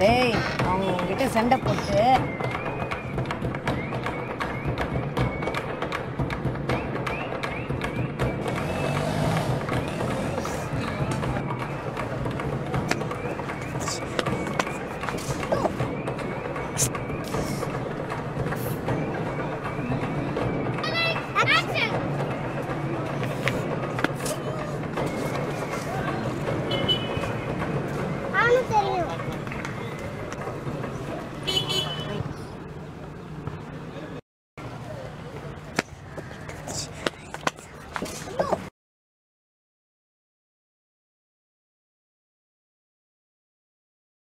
டேய் அவங்க உங்ககிட்ட சண்டை போட்டு தெரியும்.